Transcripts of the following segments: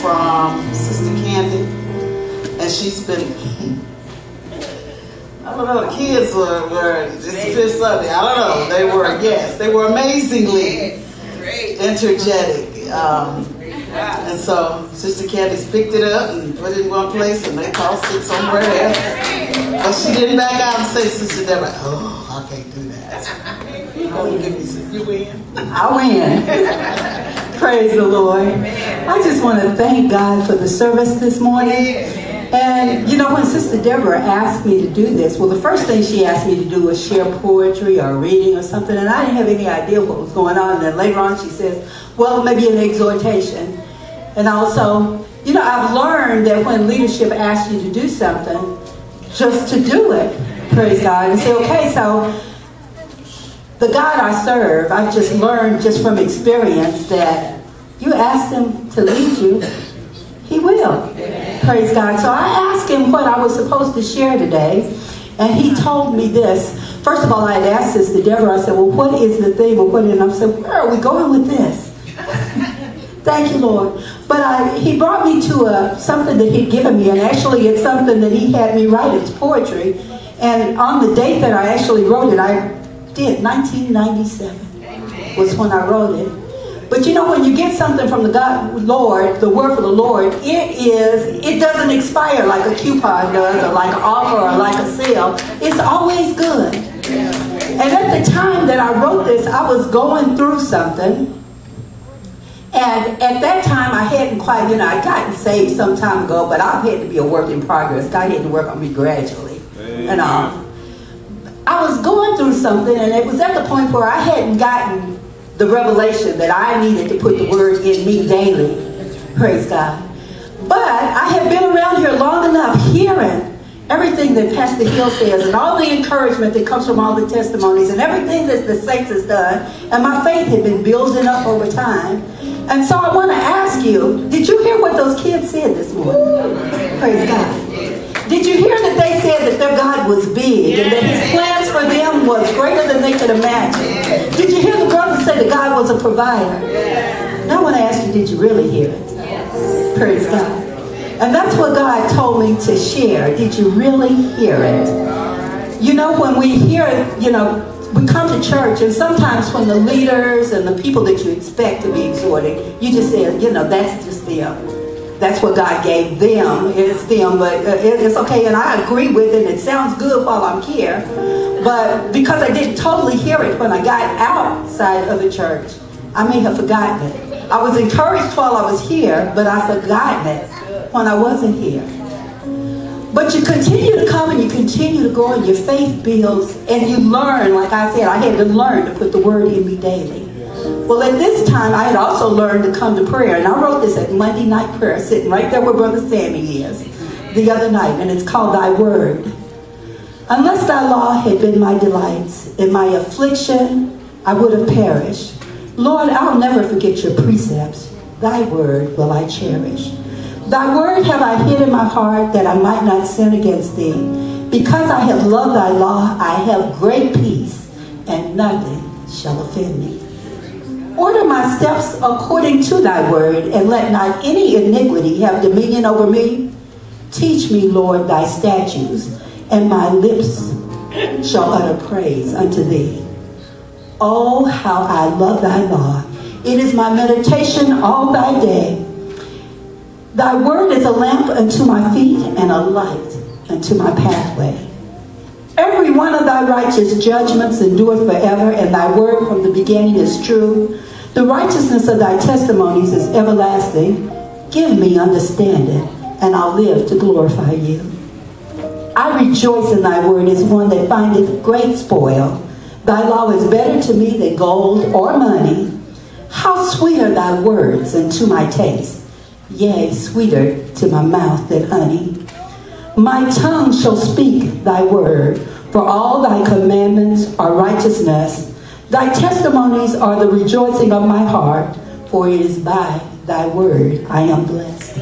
from Sister Candy, and she's been. I don't know. The kids were, were just Fifth Sunday. I don't know. They were yes, they were amazingly energetic. Um, and so Sister Candy's picked it up and put it in one place, and they tossed it somewhere else. But she didn't back out and say, Sister Deborah, oh, I can't do that. You want to give me? You win. I win. Praise the Lord. I just want to thank God for the service this morning. And you know, when Sister Deborah asked me to do this, well, the first thing she asked me to do was share poetry or reading or something, and I didn't have any idea what was going on. And then later on, she says, well, maybe an exhortation. And also, you know, I've learned that when leadership asks you to do something, just to do it, praise God, and say, okay, so the God I serve, I've just learned just from experience that you ask him to lead you, he will. Praise God. So I asked him what I was supposed to share today, and he told me this. First of all, I had asked Sister Deborah, I said, well, what is the theme or what? And I said, where are we going with this? Thank you, Lord. But I, he brought me to a, something that he'd given me, and actually it's something that he had me write. It's poetry. And on the date that I actually wrote it, I did, 1997 was when I wrote it. But you know, when you get something from the God, Lord, the word for the Lord, it is, it doesn't expire like a coupon does, or like an offer, or like a sale. It's always good. And at the time that I wrote this, I was going through something. And at that time, I hadn't quite, you know, I'd gotten saved some time ago, but I've had to be a work in progress. God had to work on me gradually. And um, I was going through something, and it was at the point where I hadn't gotten the revelation that I needed to put the word in me daily. Praise God. But I have been around here long enough hearing everything that Pastor Hill says and all the encouragement that comes from all the testimonies and everything that the saints has done. And my faith had been building up over time. And so I want to ask you, did you hear what those kids said this morning? Praise God. Did you hear that they said that their God was big and that his plans for them was greater than they could imagine? Did you hear the brother say that God was a provider? Now I want to ask you, did you really hear it? Praise God. And that's what God told me to share. Did you really hear it? You know, when we hear it, you know, we come to church and sometimes when the leaders and the people that you expect to be exhorting, you just say, you know, that's just them that's what God gave them. It's them, but uh, it's okay. And I agree with it. And it sounds good while I'm here. But because I didn't totally hear it when I got outside of the church, I may have forgotten it. I was encouraged while I was here, but I forgot it when I wasn't here. But you continue to come and you continue to grow and your faith builds and you learn, like I said, I had to learn to put the word in me daily. Well, at this time, I had also learned to come to prayer, and I wrote this at Monday night prayer, sitting right there where Brother Sammy is, the other night, and it's called Thy Word. Unless thy law had been my delights, in my affliction I would have perished. Lord, I'll never forget your precepts. Thy word will I cherish. Thy word have I hid in my heart that I might not sin against thee. Because I have loved thy law, I have great peace, and nothing shall offend me. Order my steps according to thy word, and let not any iniquity have dominion over me. Teach me, Lord, thy statutes, and my lips shall utter praise unto thee. Oh, how I love thy law. It is my meditation all thy day. Thy word is a lamp unto my feet and a light unto my pathway. Every one of thy righteous judgments endureth forever, and thy word from the beginning is true. The righteousness of thy testimonies is everlasting. Give me understanding, and I'll live to glorify you. I rejoice in thy word as one that findeth great spoil. Thy law is better to me than gold or money. How sweet are thy words unto my taste, yea, sweeter to my mouth than honey. My tongue shall speak thy word, for all thy commandments are righteousness. Thy testimonies are the rejoicing of my heart, for it is by thy word I am blessed.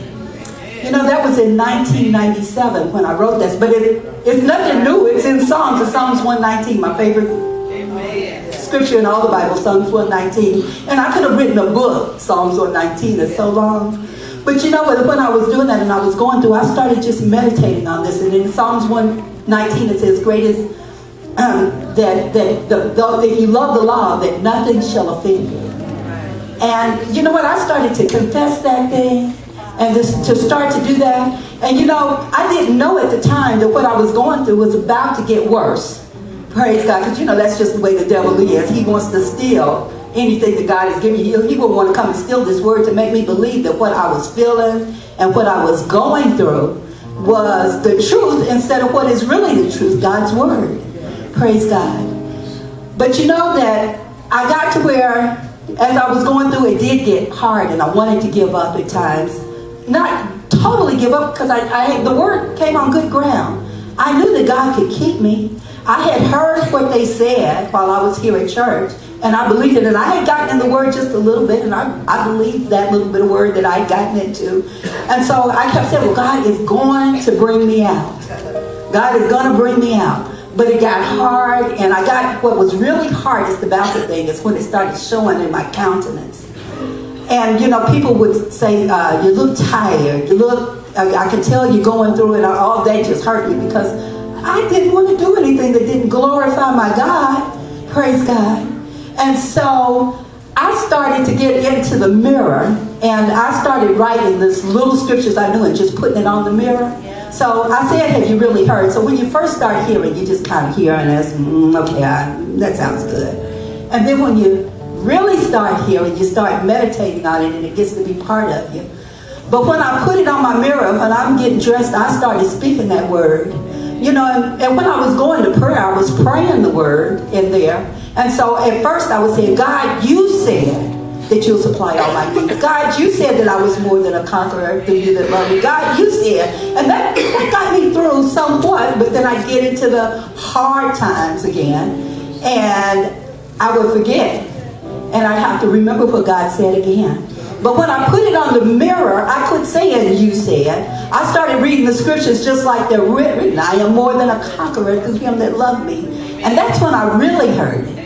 You know, that was in 1997 when I wrote this, but it, it's nothing new. It's in Psalms. It's Psalms 119, my favorite Amen. scripture in all the Bible, Psalms 119. And I could have written a book, Psalms 119. It's so long. But you know what? When I was doing that and I was going through, I started just meditating on this. And in Psalms 119, it says, Great is um, that, that the, the, if you love the law, that nothing shall offend you. And you know what? I started to confess that thing and just to start to do that. And you know, I didn't know at the time that what I was going through was about to get worse. Praise God, because you know that's just the way the devil is. He wants to steal anything that God has given you. He will want to come and steal this word to make me believe that what I was feeling and what I was going through was the truth instead of what is really the truth, God's word. Praise God. But you know that I got to where as I was going through, it did get hard and I wanted to give up at times. Not totally give up because I, I the word came on good ground. I knew that God could keep me. I had heard what they said while I was here at church, and I believed it. And I had gotten in the word just a little bit, and I, I believed that little bit of word that I had gotten into. And so I kept saying, well, God is going to bring me out. God is going to bring me out. But it got hard, and I got what was really hardest about the thing is when it started showing in my countenance. And you know, people would say, uh, "You look tired. You look. I, I can tell you're going through it. All day just hurt me because I didn't want to do anything that didn't glorify my God. Praise God. And so I started to get into the mirror, and I started writing this little scriptures I knew and just putting it on the mirror. So I said, have you really heard? So when you first start hearing, you just kind of hear and it's, mm, okay, I, that sounds good. And then when you really start hearing, you start meditating on it and it gets to be part of you. But when I put it on my mirror, when I'm getting dressed, I started speaking that word. You know, and, and when I was going to prayer, I was praying the word in there. And so at first I was saying, God, you said that you'll supply all my needs. God, you said that I was more than a conqueror through you that love me. God, you said. And that, that got me through somewhat, but then I get into the hard times again, and I would forget. And I have to remember what God said again. But when I put it on the mirror, I quit saying you said. I started reading the scriptures just like they're written. I am more than a conqueror through him that loved me. And that's when I really heard it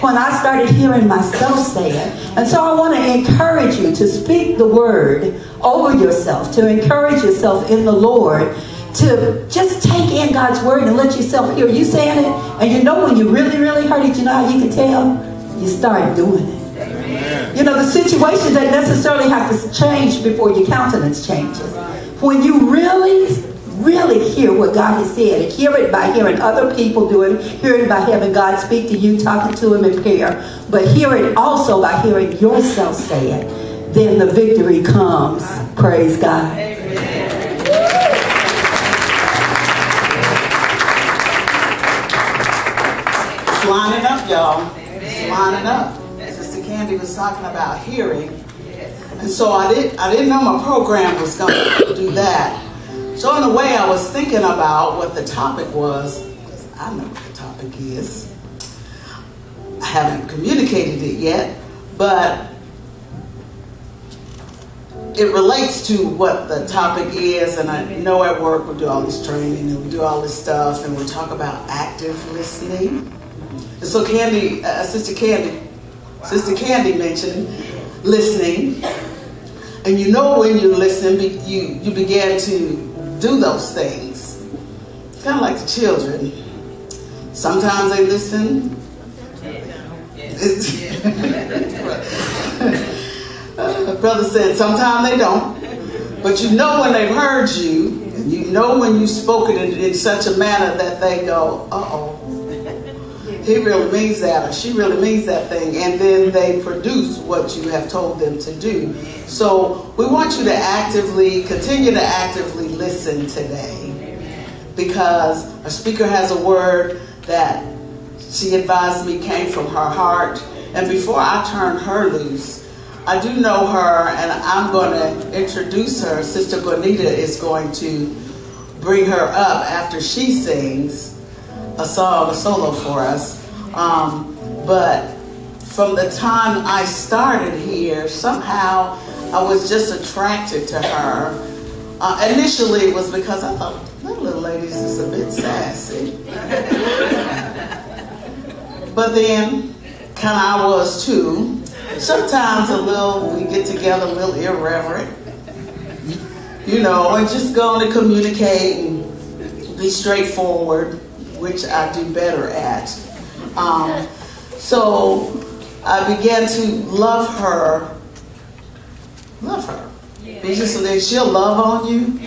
when I started hearing myself say it. And so I want to encourage you to speak the word over yourself, to encourage yourself in the Lord, to just take in God's word and let yourself hear you saying it. And you know when you really, really heard it, you know how you can tell? You start doing it. Amen. You know, the situation doesn't necessarily have to change before your countenance changes. When you really really hear what God has said and hear it by hearing other people do it, hear it by having God speak to you, talking to him in prayer, but hear it also by hearing yourself say it, then the victory comes. Praise God. lining up, y'all. lining up. Sister Candy was talking about hearing. And so I did I didn't know my program was gonna do that. So in a way, I was thinking about what the topic was. I know what the topic is. I haven't communicated it yet, but it relates to what the topic is. And I know at work we do all this training and we do all this stuff, and we talk about active listening. And so Candy, uh, Sister Candy, Sister Candy mentioned listening. And you know when you listen, you, you began to do those things. It's kind of like the children. Sometimes they listen. Brother said sometimes they don't. But you know when they've heard you, and you know when you've spoken in, in such a manner that they go, uh oh, he really means that, or she really means that thing, and then they produce what you have told them to do. So we want you to actively, continue to actively listen today, because a speaker has a word that she advised me came from her heart. And before I turn her loose, I do know her, and I'm going to introduce her. Sister Bonita is going to bring her up after she sings a song, a solo for us. Um, but from the time I started here, somehow I was just attracted to her. Uh, initially, it was because I thought, that little lady's just a bit sassy. but then, kind of I was too. Sometimes a little, we get together a little irreverent. you know, and just going to communicate and be straightforward, which I do better at. Um, so I began to love her, love her. Yeah. Because so she'll love on you.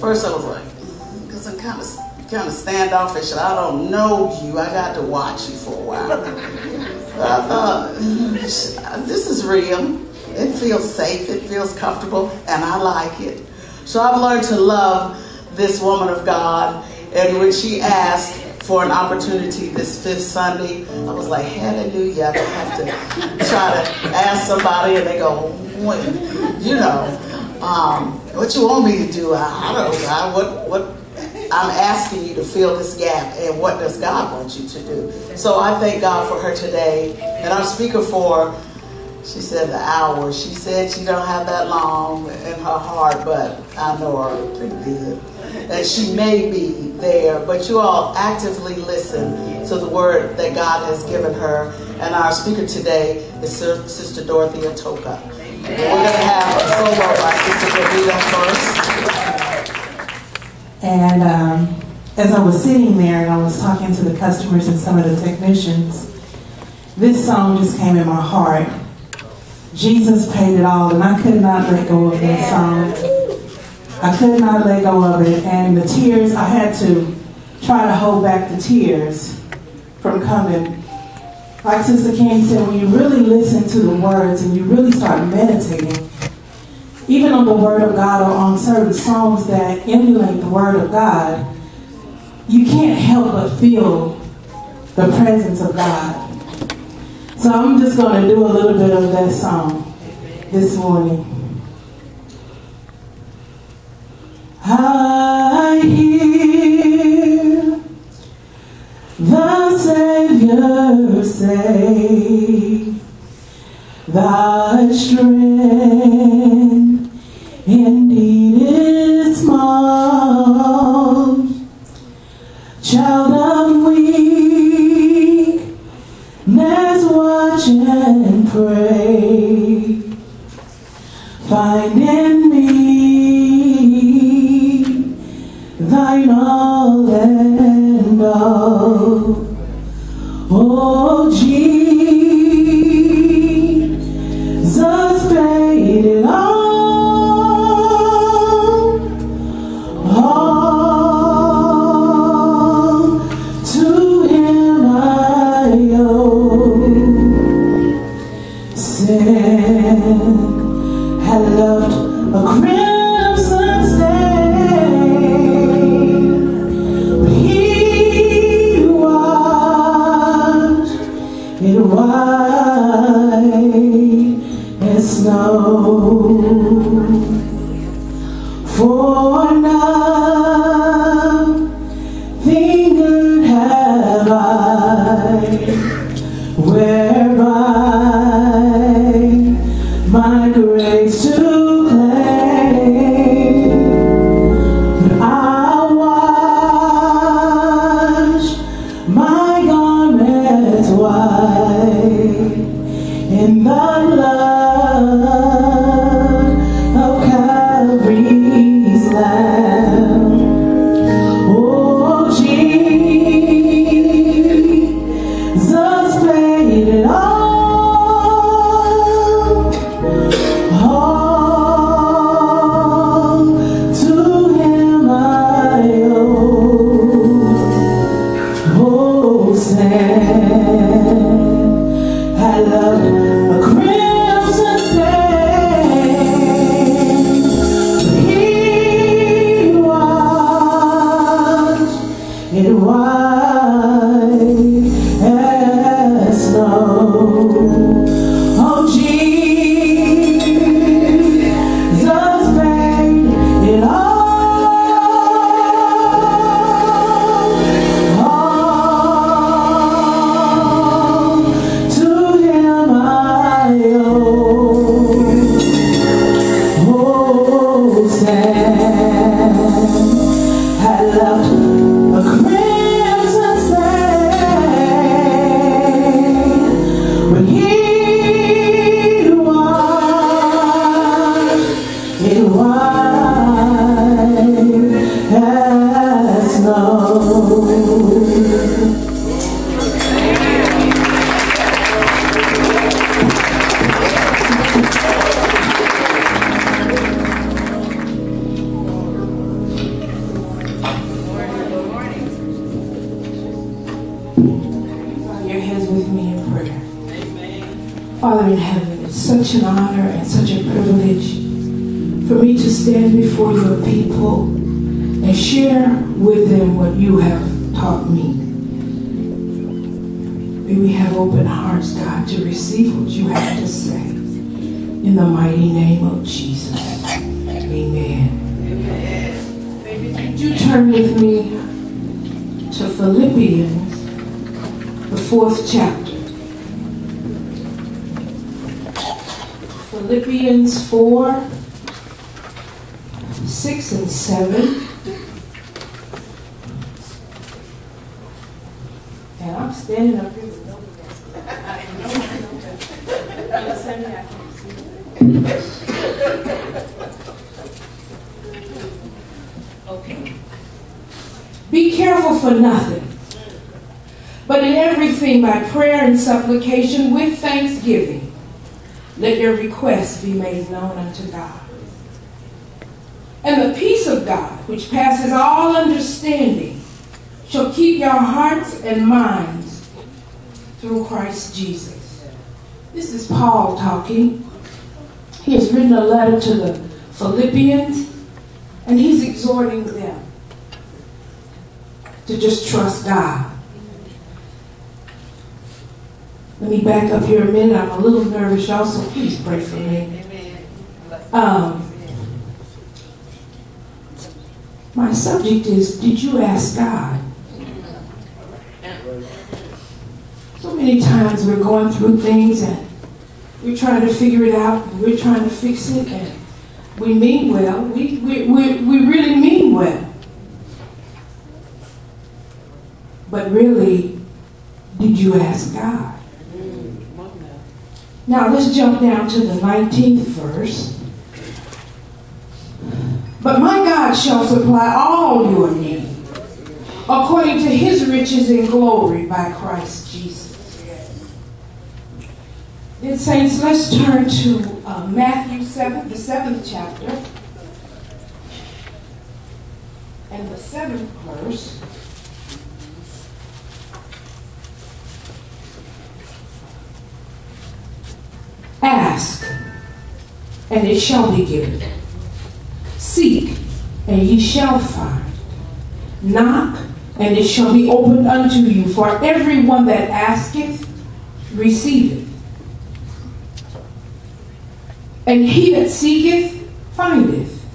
First I was like, because I'm kind of kind of standoffish. and I don't know you. I got to watch you for a while. but I thought, this is real. It feels safe. It feels comfortable, and I like it. So I've learned to love this woman of God. And when she asked for an opportunity this fifth Sunday, I was like, hallelujah. I don't have to try to ask somebody, and they go, what? you know, um, what you want me to do? I, I don't know, God. What, what I'm asking you to fill this gap, and what does God want you to do? So I thank God for her today. And our speaker for, she said the hour. She said she don't have that long in her heart, but I know her pretty good. And she may be there, but you all actively listen to the word that God has given her. And our speaker today is Sister Dorothy Atokaa. And we're going to have a solo by Sister Dorita first. And um, as I was sitting there and I was talking to the customers and some of the technicians, this song just came in my heart. Jesus paid it all, and I could not let go of that song. I could not let go of it, and the tears, I had to try to hold back the tears from coming. Like Sister King said, when you really listen to the words and you really start meditating, even on the Word of God or on certain songs that emulate the Word of God, you can't help but feel the presence of God. So I'm just going to do a little bit of that song this morning. I hear the Savior say, Thy strength indeed before your people and share with them what you have taught me. May we have open hearts, God, to receive what you have to say. In the mighty name and supplication with thanksgiving, let your requests be made known unto God. And the peace of God, which passes all understanding, shall keep your hearts and minds through Christ Jesus. This is Paul talking. He has written a letter to the Philippians, and he's exhorting them to just trust God. Let me back up here a minute. I'm a little nervous, y'all, so please pray for me. Um, my subject is Did you ask God? So many times we're going through things and we're trying to figure it out and we're trying to fix it and we mean well. We, we, we, we really mean well. But really, did you ask God? Now let's jump down to the 19th verse. But my God shall supply all your need according to his riches in glory by Christ Jesus. Then, saints, let's turn to uh, Matthew 7, the seventh chapter, and the seventh verse. Ask, and it shall be given. Seek, and ye shall find. Knock, and it shall be opened unto you. For everyone that asketh, receiveth. And he that seeketh, findeth.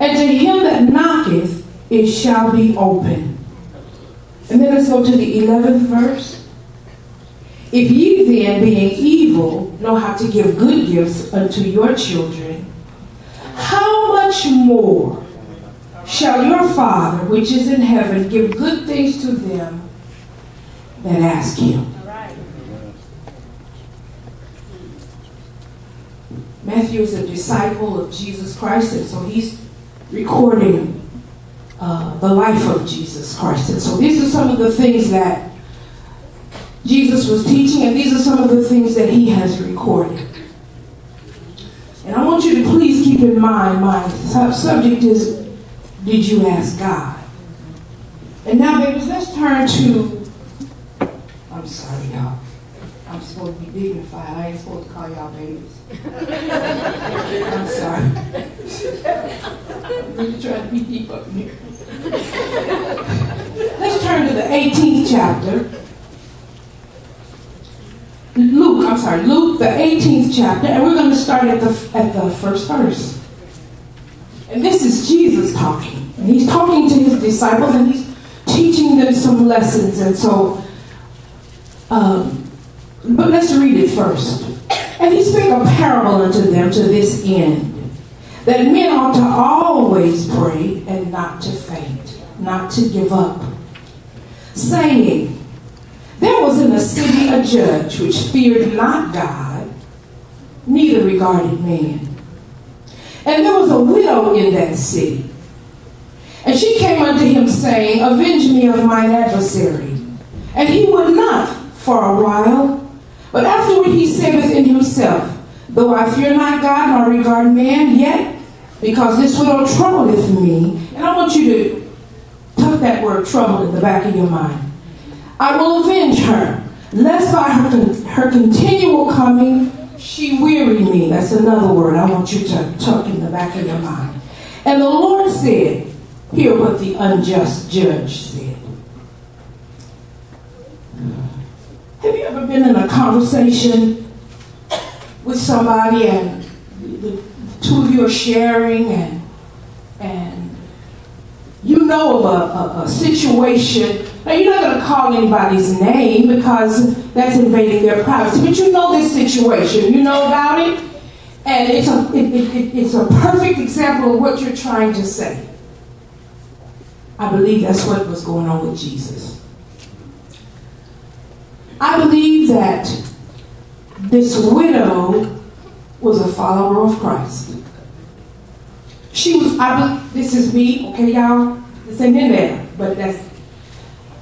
And to him that knocketh, it shall be open. And then let's go to the 11th verse. If ye then, being evil, know how to give good gifts unto your children, how much more shall your Father, which is in heaven, give good things to them that ask him? Matthew is a disciple of Jesus Christ, and so he's recording uh, the life of Jesus Christ. And so these are some of the things that Jesus was teaching, and these are some of the things that he has recorded. And I want you to please keep in mind my subject is Did you ask God? And now, babies, let's turn to. I'm sorry, y'all. I'm supposed to be dignified. I ain't supposed to call y'all babies. I'm sorry. I'm really trying to be deep up here. Let's turn to the 18th chapter. Luke, I'm sorry, Luke, the 18th chapter, and we're going to start at the at the first verse. And this is Jesus talking. And he's talking to his disciples and he's teaching them some lessons. And so, um, but let's read it first. And he spake a parable unto them to this end, that men ought to always pray and not to faint, not to give up, saying, There was in the city a judge which feared not God, neither regarded man. And there was a widow in that city. And she came unto him, saying, Avenge me of mine adversary. And he would not for a while. But afterward he said within himself, Though I fear not God nor regard man, yet because this widow troubleth me. And I want you to tuck that word trouble in the back of your mind. I will avenge her. Lest by her, her continual coming, she wearied me. That's another word I want you to tuck in the back of your mind. And the Lord said, Hear what the unjust judge said. Have you ever been in a conversation with somebody and the two of you are sharing and and you know of a, a, a situation now you're not going to call anybody's name because that's invading their privacy but you know this situation you know about it and it's a, it, it, it's a perfect example of what you're trying to say i believe that's what was going on with jesus i believe that this widow was a follower of Christ. She was, I believe, this is me, okay, y'all? This ain't in there, but that's,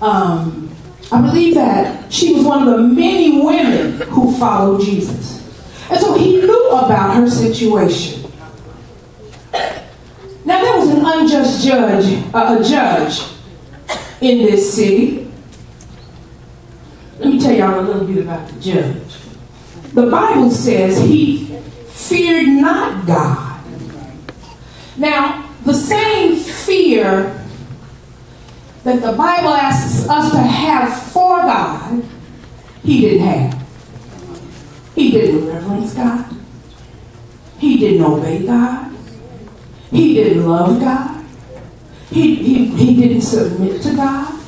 um, I believe that she was one of the many women who followed Jesus. And so he knew about her situation. Now there was an unjust judge, uh, a judge in this city. Let me tell y'all a little bit about the judge. The Bible says he feared not God. Now, the same fear that the Bible asks us to have for God, he didn't have. He didn't reverence God. He didn't obey God. He didn't love God. He, he, he didn't submit to God.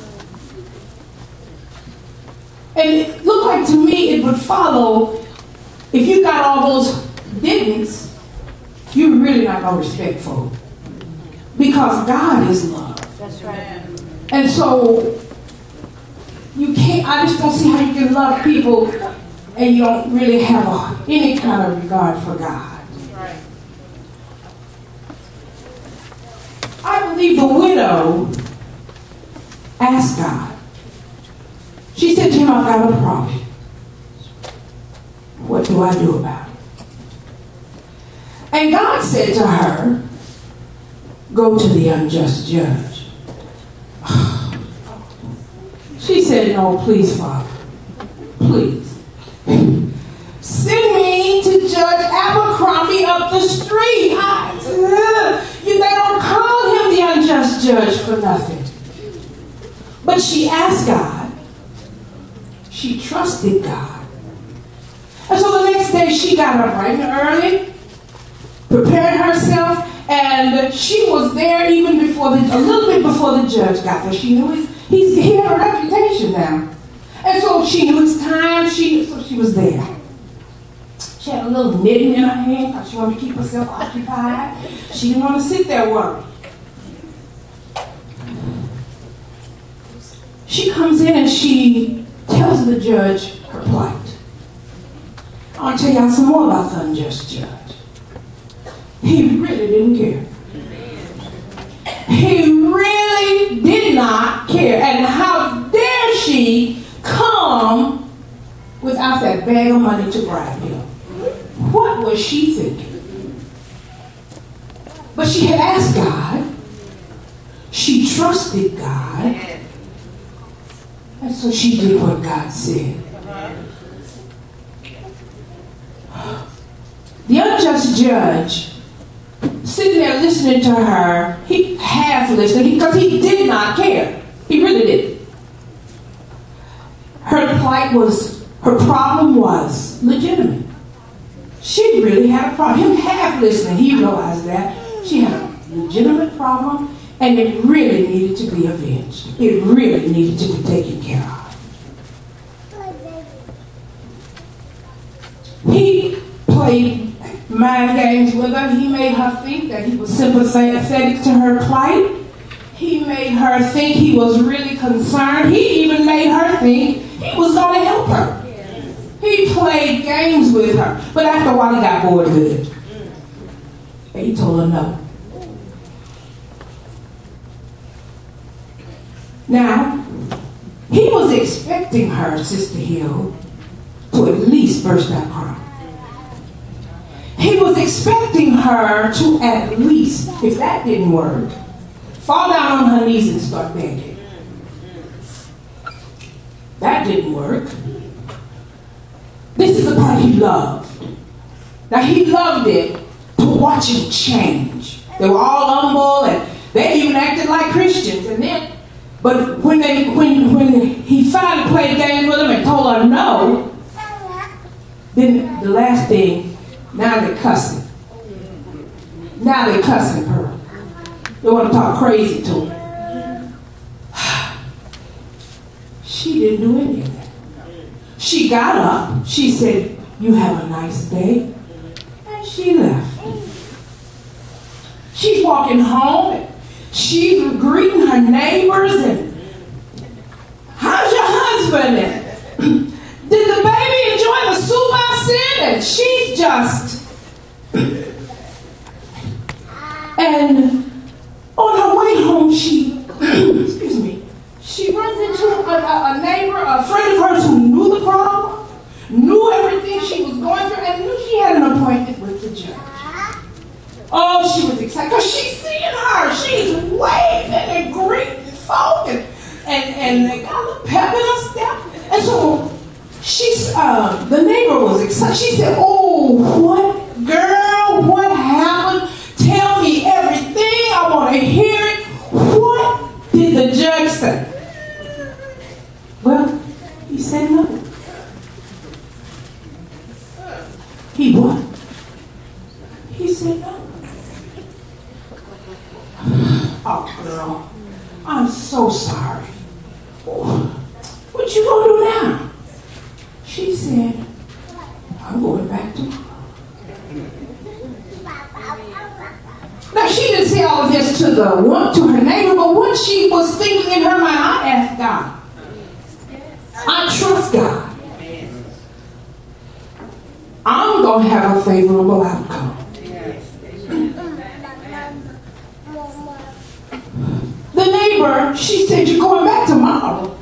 And it looked like to me it would follow if you got all those didn'ts, you're really not gonna respect folk. Because God is love. That's right. And so you can't I just don't see how you can love people and you don't really have a, any kind of regard for God. I believe the widow asked God. She said to him, I've got a problem. What do I do about it? And God said to her, Go to the unjust judge. She said, No, please, Father. Please. Send me to Judge Abercrombie up the street. I, you, they don't call him the unjust judge for nothing. But she asked God. She trusted God. And so the next day she got up bright and early, prepared herself, and she was there even before the, a little bit before the judge got there. She knew his, he's, he had a reputation now. And so she knew his time, she, so she was there. She had a little knitting in her hand because she wanted to keep herself occupied. She didn't want to sit there worrying. She comes in and she tells the judge her plight. I'll tell y'all some more about the unjust judge. He really didn't care. He really did not care. And how dare she come without that bag of money to bribe him? What was she thinking? But she had asked God. She trusted God. And so she did what God said. The unjust judge, sitting there listening to her, he half listening because he did not care. He really didn't. Her plight was, her problem was legitimate. She really had a problem. Him half listening, he realized that. She had a legitimate problem and it really needed to be avenged. It really needed to be taken care of. He played mind games with her. He made her think that he was sympathetic to her plight. He made her think he was really concerned. He even made her think he was going to help her. He played games with her. But after a while, he got bored with it. And he told her no. Now, he was expecting her, Sister Hill, to at least burst out crying. He was expecting her to at least, if that didn't work, fall down on her knees and start begging. That didn't work. This is the part he loved. Now he loved it to watch it change. They were all humble and they even acted like Christians. And then, but when they when when he finally played games with them and told her no, then the last thing, now they're cussing. Now they're cussing her. They want to talk crazy to her. She didn't do any of that. She got up. She said, You have a nice day. And she left. She's walking home. She's greeting her neighbors and how's your husband? And she's just and on her way home, she excuse me, she runs into a, a, a neighbor, a friend of hers who knew the problem, knew everything she was going through, and knew she had an appointment with the judge. Oh, she was excited because she's seeing her. She's waving and greeting and and, and they got a pep in her step. And so she's uh, the neighbor was excited. She said, "Oh, what girl? What happened? Tell me everything. I want to hear it. What did the judge say?" Well, he said no. He what? He said no. Oh, girl, I'm so sorry. What you gonna do now? She said, I'm going back tomorrow. Now she didn't say all of this to the to her neighbor, but what she was thinking in her mind, I asked God. I trust God. I'm gonna have a favorable outcome. The neighbor, she said, You're going back tomorrow.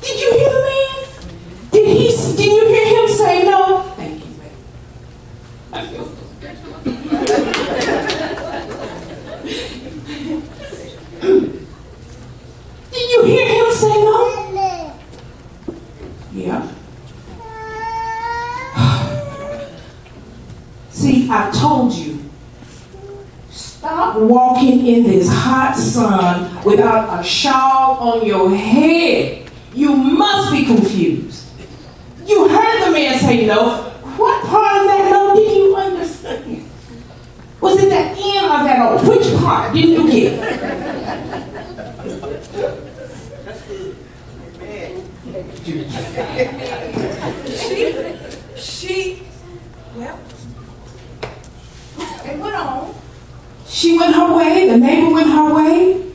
Did you hear the man? Did he did you hear him say no? Thank you. I feel Did you hear him say no? Yeah. I've told you. Stop walking in this hot sun without a shawl on your head. You must be confused. You heard the man say no. What part of that no did you understand? Was it the end of that no? Which part didn't you get? she, she, well, on. She went her way, the neighbor went her way.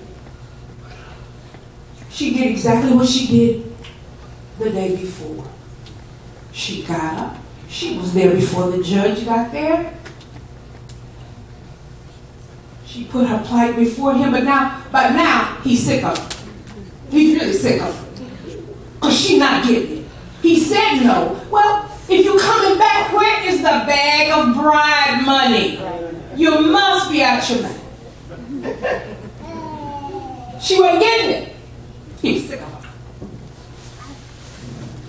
She did exactly what she did the day before. She got up. She was there before the judge got there. She put her plight before him, but now, but now he's sick of her. He's really sick of her. Because she's not getting it. He said no. Well, if you're coming back, where is the bag of bride money? You must be your mind. She wasn't getting it. He's sick of.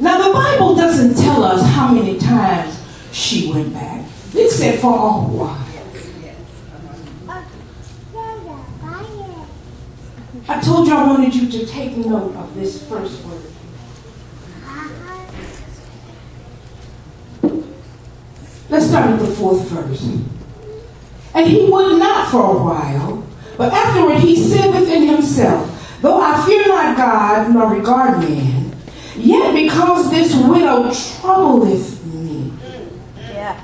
Now, the Bible doesn't tell us how many times she went back. It said for a while. I told you I wanted you to take note of this first word. Let's start with the fourth verse. And he would not for a while, but afterward he said within himself, Though I fear not God nor regard man, yet because this widow troubleth me. Yeah.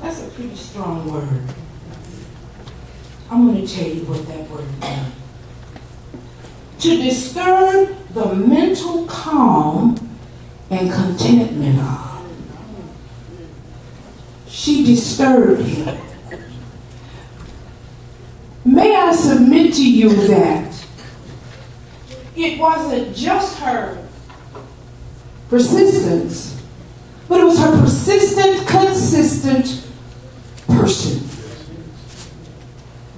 That's a pretty strong word. I'm going to tell you what that word means. To disturb the mental calm and contentment of. She disturbed him. May I submit to you that it wasn't just her persistence, but it was her persistent, consistent person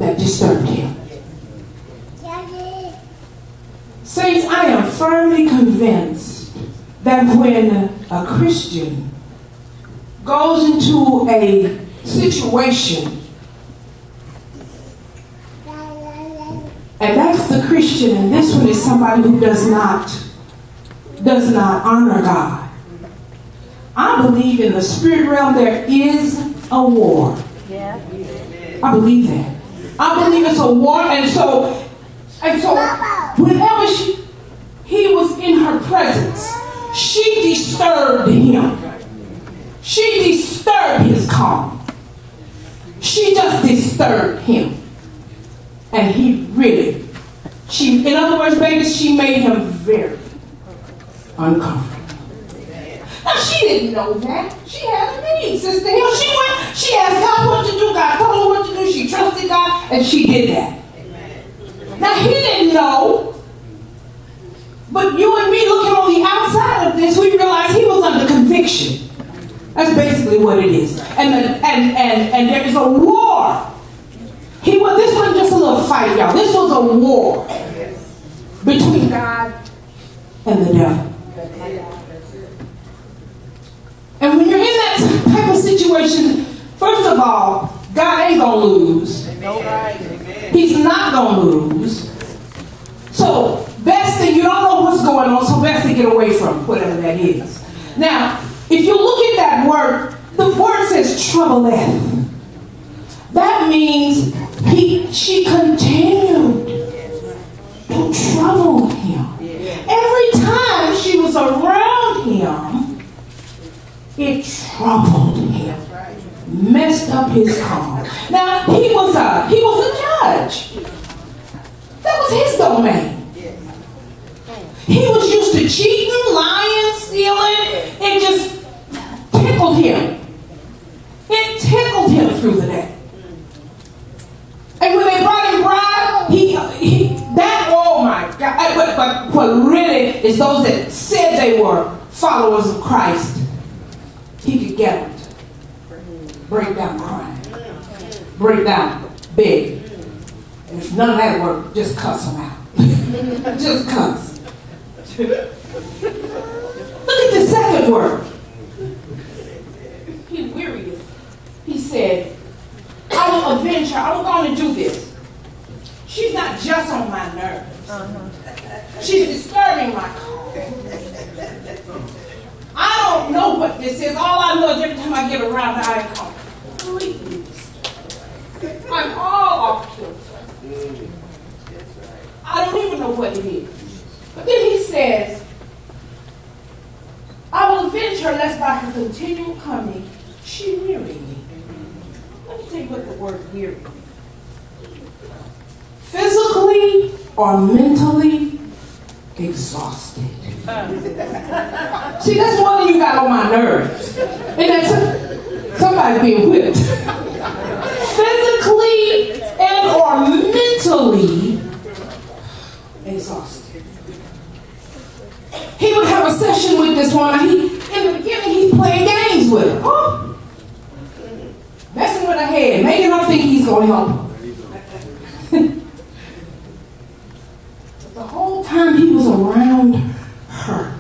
that disturbed him. Saints, I am firmly convinced that when a Christian goes into a situation and that's the Christian and this one is somebody who does not does not honor God. I believe in the spirit realm there is a war. Yeah. I believe that. I believe it's a war, and so and so whenever she he was in her presence, she disturbed him. She disturbed his calm. She just disturbed him. And he really, she, in other words, baby, she made him very uncomfortable. Now she didn't know that. She had a need, Sister Hill. She went, she asked God what to do. God told her what to do. She trusted God, and she did that. Now he didn't know. But you and me looking on the outside of this, we realize he was under conviction. That's basically what it is. And the, and and and there is a war. He was this wasn't just a little fight, y'all. This was a war between God and the devil. And when you're in that type of situation, first of all, God ain't gonna lose. He's not gonna lose. So best thing you don't know what's going on, so best to get away from whatever that is. Now, if you look at that word, the word says troubleth. That means he she continued to trouble him. Every time she was around him, it troubled him, messed up his calm. Now he was a he was a judge. That was his domain. He was used to cheating, lying, stealing. It just tickled him. It tickled him through the day. And when they brought him bride, he, he that oh my God! But, but what really is those that said they were followers of Christ, he could get them to break down crying, break down big. And if none of that worked, just cuss them out. just cuss. Look at the second word. He wearied. He said, I will avenge her. I'm going to do this. She's not just on my nerves. Uh-huh. She's disturbing my calm. I don't know what this is. All I know is every time I get around her, I am completely I'm all off kilter. I don't even know what it is. But then he says, I will avenge her lest by her continual coming she weary me. Let me tell you what the word weary. Physically or mentally exhausted. See, that's one thing you got on my nerves. And that's somebody being whipped. Physically and or mentally exhausted. He would have a session with this woman. He in the beginning he's playing games with her. Huh? Messing with her head, making her think he's going to help her. the whole time he was around her.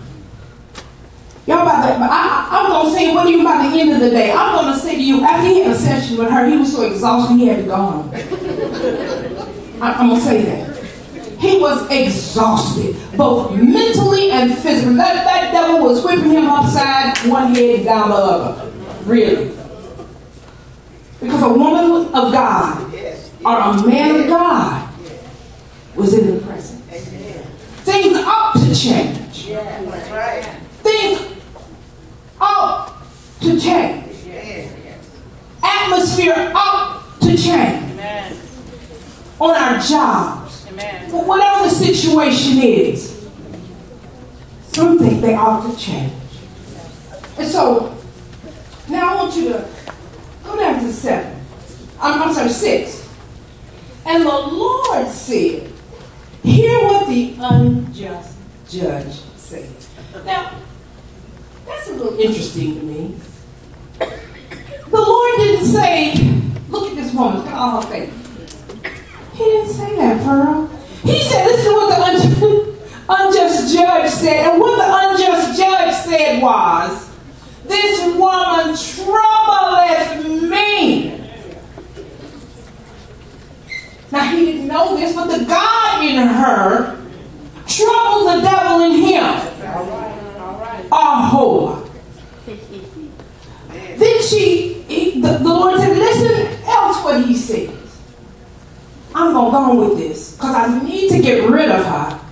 Y'all about to, I, I'm going to say, what you by the end of the day? I'm going to say to you, after he had a session with her, he was so exhausted he had to go home. I, I'm going to say that. He was exhausted, both mentally and physically. That, that devil was whipping him upside one head down the other. Really. Because a woman of God or a man of God was in the presence. Things ought to change. Things ought to change. Atmosphere ought to change. On our jobs. For whatever the situation is. Something they ought to change. And so, now I want you to Go down to seven. I'm, I'm sorry, six. And the Lord said, Hear what the unjust judge said. Now, that's a little interesting to me. The Lord didn't say, Look at this woman, look at all her faith. He didn't say that, Pearl. He said, Listen to what the unjust judge said, and what the unjust judge said was, This woman troubleth me. Now he didn't know this, but the God in her troubles the devil in him. A whore. Then she, he, the, the Lord said, listen else what he says. I'm going to go on with this because I need to get rid of her.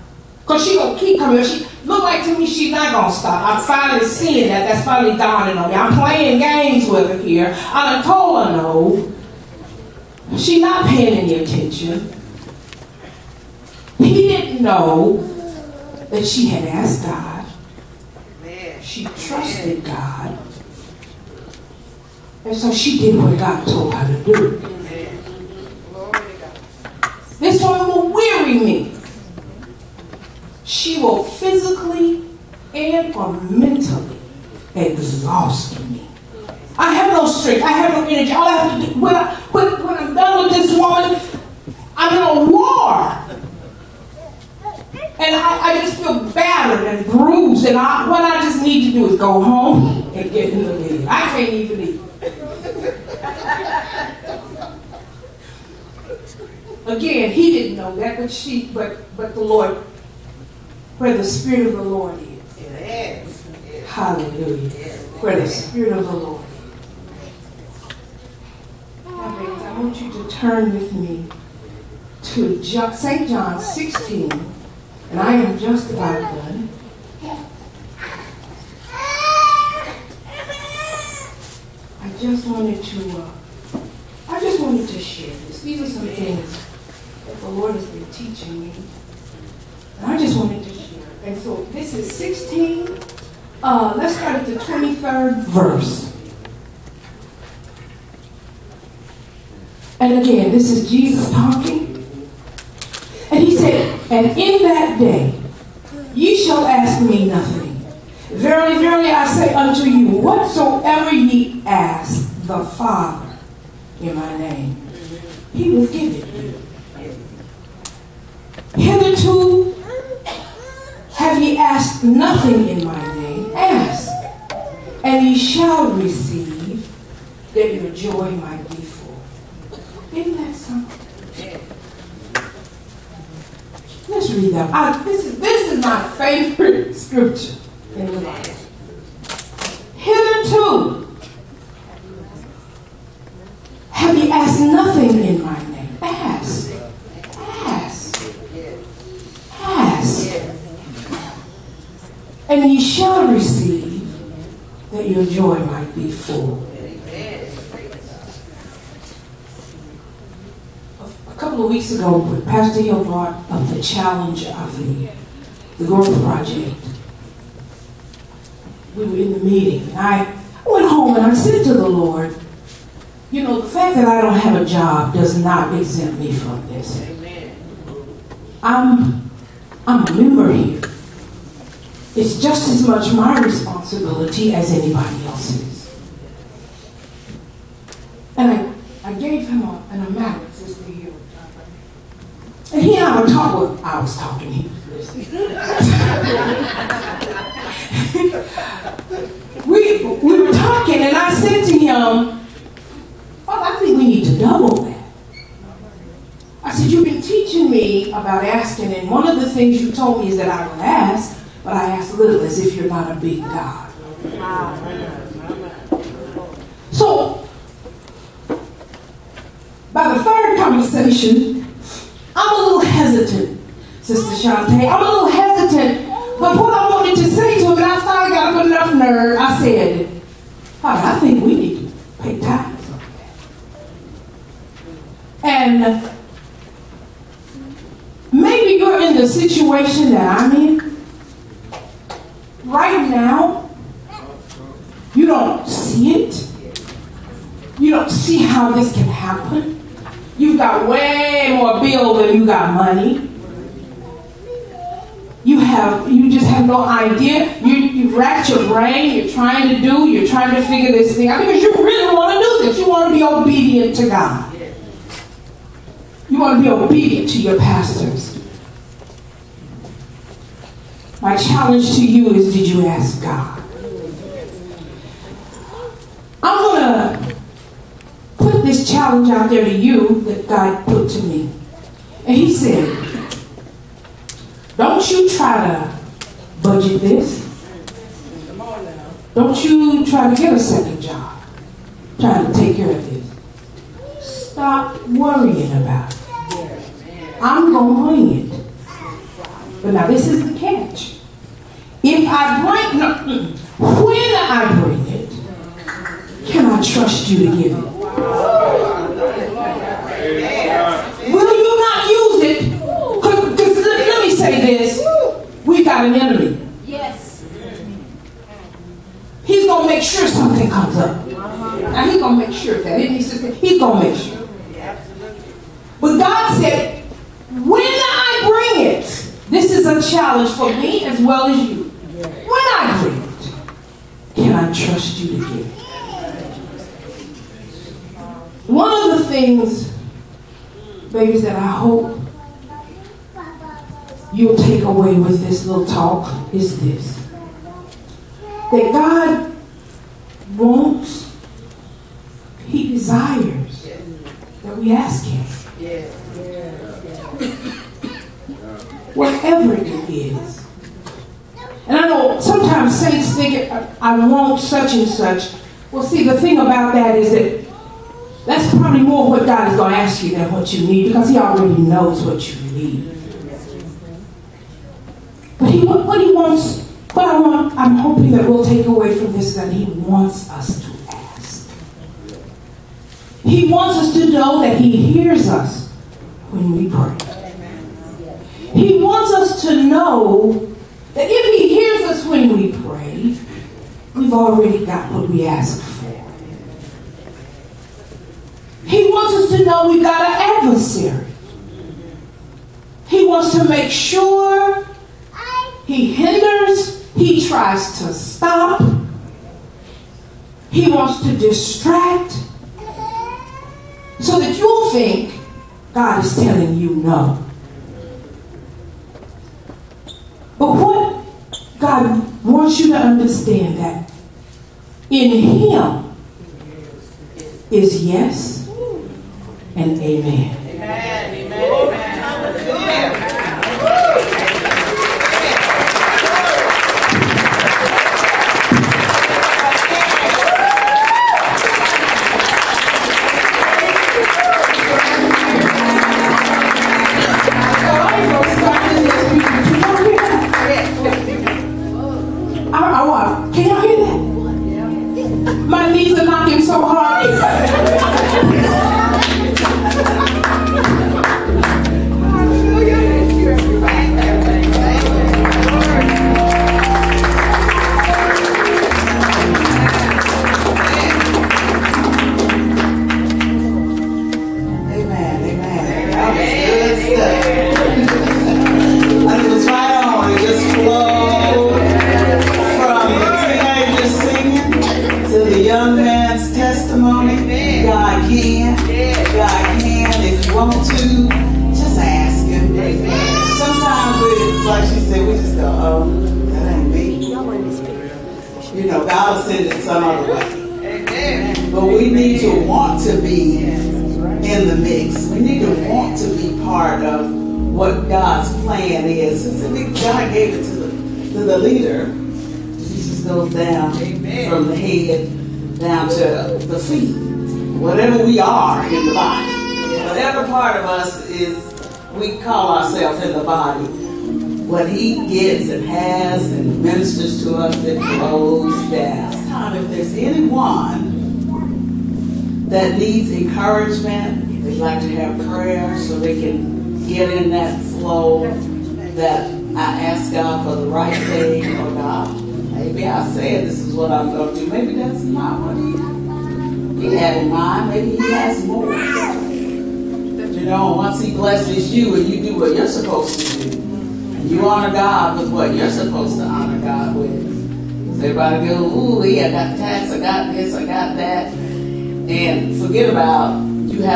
Because she to keep coming. She look like to me she's not to stop. I'm finally seeing that. That's finally dawning on me. I'm playing games with her here. I done told her no. She's not paying any attention. He didn't know that she had asked God. She trusted God. And so she did what God told her to do. This woman will weary me. She will physically and or mentally exhaust me. I have no strength. I have no energy. All I have to do when, I, when, when I'm done with this woman, I'm in a war. And I, I just feel battered and bruised. And I, what I just need to do is go home and get in the bed. I can't even eat. Again, he didn't know that, but she, but but the Lord, where the Spirit of the Lord is. Hallelujah. Where the Spirit of the Lord is. I want you to turn with me to St. John 16, and I am just about done. I just wanted to, uh, I just wanted to share this. These are some things that the Lord has been teaching me. And I just wanted to. And so this is 16. Uh, let's start at the 23rd verse. And again, this is Jesus talking. And he said, And in that day ye shall ask me nothing. Verily, verily, I say unto you, whatsoever ye ask the Father in my name, he will give it you. Hitherto have ye asked nothing in my name. Ask, and ye shall receive, that your joy might be full. Isn't that something? Let's read that. I, this, is, this is my favorite scripture in the Bible. Hitherto have ye asked nothing in my name. Ask. Ask. And ye shall receive that your joy might be full. A couple of weeks ago, Pastor Hill brought up the challenge of the, the growth project. We were in the meeting. I went home and I said to the Lord, you know, the fact that I don't have a job does not exempt me from this. I'm, I'm a member here. It's just as much my responsibility as anybody else's. And I, I gave him a, an amount, Sister Hill. And he and I were talking, well, I was talking, was listening. we, we were talking, and I said to him, Father, I think we need to double that. I said, You've been teaching me about asking, and one of the things you told me is that I would ask, but I ask little as if you're not a big God. So, by the third conversation, I'm a little hesitant, Sister Shantae. I'm a little hesitant, but what I wanted to say to him, and I finally got up enough nerve, I said, Father, I think we need to pay tithes on that. And maybe you're in the situation that I'm in. Right now, you don't see it. You don't see how this can happen. You've got way more bill than you got money. You have you just have no idea. You you racked your brain, you're trying to do, you're trying to figure this thing out because you really want to do this. You want to be obedient to God. You want to be obedient to your pastors. My challenge to you is did you ask God? I'm going to put this challenge out there to you that God put to me. And He said, Don't you try to budget this. Don't you try to get a second job trying to take care of this. Stop worrying about it. I'm going to bring it. But now this is the catch. If I bring, no, when I bring it, can I trust you to give it? Will you not use it? Because let, let me say this. We got an enemy. Yes. He's going to make sure something comes up. Now he's going to make sure that. he. He's going to make sure. But God said, when I bring it, this is a challenge for me as well as you. When I bring it, can I trust you to give? One of the things, babies, that I hope you'll take away with this little talk is this. That God wants, He desires that we ask Him. Whatever it is. And I know sometimes saints think, I want such and such. Well, see, the thing about that is that that's probably more what God is going to ask you than what you need because He already knows what you need. But He, what He wants, what I want, I'm hoping that we'll take away from this that He wants us to ask. He wants us to know that He hears us when we pray. He wants us to know that if He hears us when we pray, we've already got what we ask for. He wants us to know we've got an adversary. He wants to make sure he hinders, he tries to stop, he wants to distract, so that you'll think God is telling you no. But what God wants you to understand that in Him is yes and amen. I, encouragement,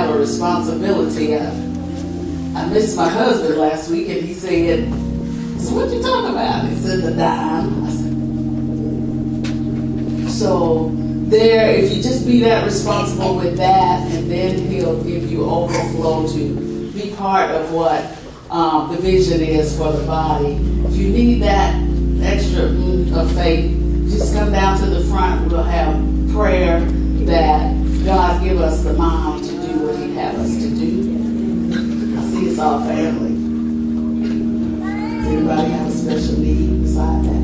have a responsibility. I, I missed my husband last week, and he said said, what you talking about? He said, the dime. I said, so there, if you just be that responsible with that, and then he'll give you overflow to be part of what um, the vision is for the body. If you need that extra of faith, just come down to the front. We'll have prayer that God give us the mind have us to do. I see it's all family. Does anybody have a special need beside that?